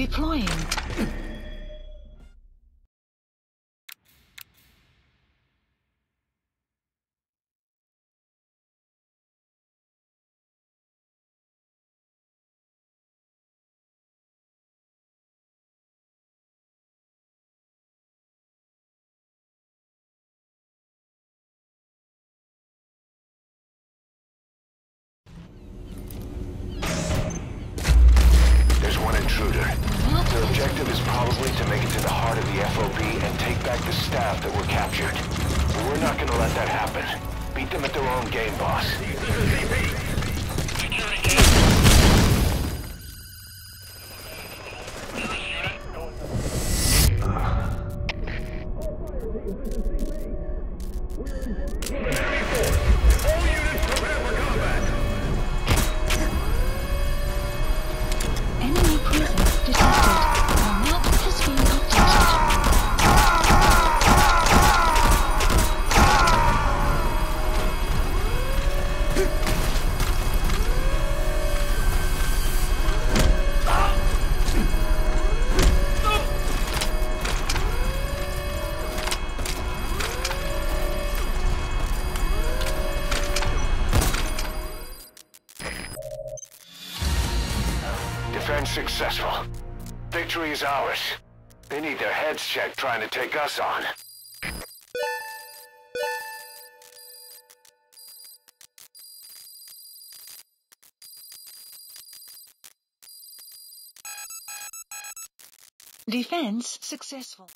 Deploying. There's one intruder. Their objective is probably to make it to the heart of the FOB and take back the staff that were captured. But we're not gonna let that happen. Beat them at their own game, boss. Enemy Defense successful. Victory is ours. They need their heads checked trying to take us on. Defense successful.